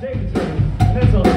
Stage, pencil.